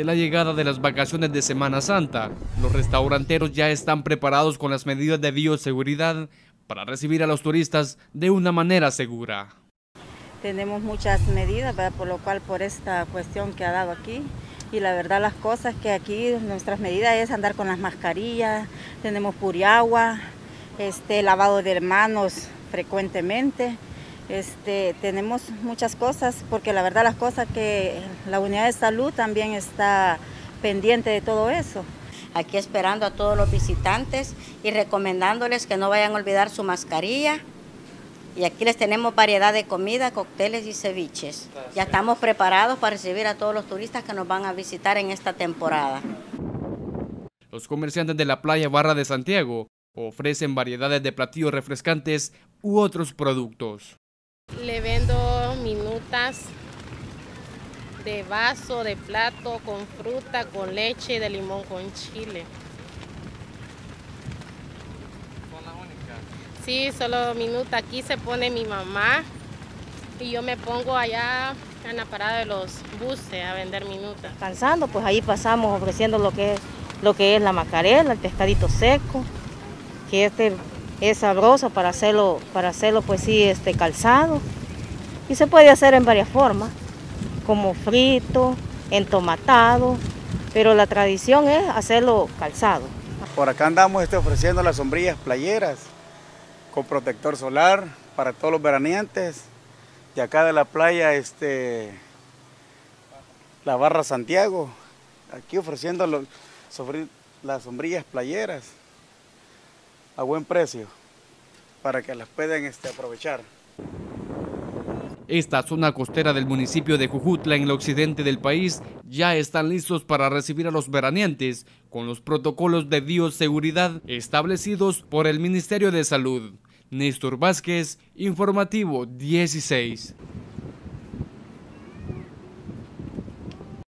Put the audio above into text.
Ante la llegada de las vacaciones de Semana Santa, los restauranteros ya están preparados con las medidas de bioseguridad para recibir a los turistas de una manera segura. Tenemos muchas medidas, por lo cual por esta cuestión que ha dado aquí, y la verdad las cosas que aquí nuestras medidas es andar con las mascarillas, tenemos puriagua, este, lavado de manos frecuentemente, este, tenemos muchas cosas, porque la verdad las cosas que la unidad de salud también está pendiente de todo eso. Aquí esperando a todos los visitantes y recomendándoles que no vayan a olvidar su mascarilla. Y aquí les tenemos variedad de comida, cócteles y ceviches. Ya estamos preparados para recibir a todos los turistas que nos van a visitar en esta temporada. Los comerciantes de la playa Barra de Santiago ofrecen variedades de platillos refrescantes u otros productos. Le vendo minutas de vaso, de plato, con fruta, con leche, de limón, con chile. ¿Son las únicas? Sí, solo minuta. Aquí se pone mi mamá y yo me pongo allá en la parada de los buses a vender minutas. Cansando, pues ahí pasamos ofreciendo lo que es, lo que es la macarela, el pescadito seco, que este es sabroso para hacerlo, para hacerlo pues sí, este calzado. Y se puede hacer en varias formas, como frito, entomatado, pero la tradición es hacerlo calzado. Por acá andamos este, ofreciendo las sombrillas playeras con protector solar para todos los veraneantes. Y acá de la playa, este, la Barra Santiago, aquí ofreciendo los, las sombrillas playeras a buen precio para que las puedan este, aprovechar. Esta zona costera del municipio de Jujutla en el occidente del país ya están listos para recibir a los veraneantes con los protocolos de bioseguridad establecidos por el Ministerio de Salud. Néstor Vázquez, Informativo 16.